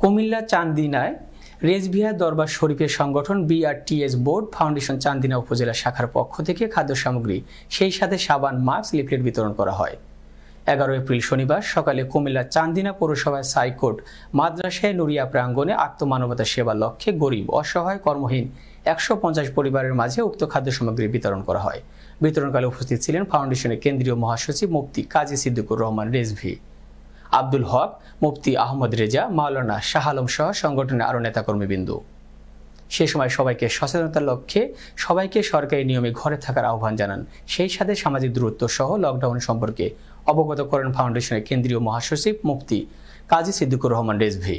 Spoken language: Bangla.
কুমিল্লা চান্দিনায় রেজভিয়া দরবার শরীফের সংগঠন বিআরটিএস বোর্ড ফাউন্ডেশন চান্দিনা উপজেলা শাখার পক্ষ থেকে খাদ্য সামগ্রী, সেই সাথে সাবান, মাস্ক, লিফলেট বিতরণ করা হয়। এগারো এপ্রিল শনিবার সকালে কুমিল্লা চান্দিনা পৌরসভায় সাইকোর্ট, মাদ্রাসায় নুরিয়া প্রাঙ্গণে আত্মমানবতা সেবার লক্ষ্যে গরিব, অসহায়, কর্মহীন একশো পঞ্চাশ পরিবারের মাঝে উক্ত খাদ্য সামগ্রী বিতরণ করা হয়। বিতরণকালে উপস্থিত ছিলেন ফাউন্ডেশনের কেন্দ্রীয় মহাসচিব মুফতি কাজী সিদ্দিকুর রহমান রেজভি। আব্দুল হক, মুফতি আহমদ রেজা, মাওলানা শাহ আলম সহ সংগঠনের আরও নেতাকর্মীবৃন্দ। সে সময় সবাইকে সচেতনতার লক্ষ্যে সবাইকে সরকারি নিয়মে ঘরে থাকার আহ্বান জানান। সেই সাথে সামাজিক দূরত্ব সহ লকডাউন সম্পর্কে অবগত করেন ফাউন্ডেশনের কেন্দ্রীয় মহাসচিব মুফতি কাজী সিদ্দিকুর রহমান রেজভি।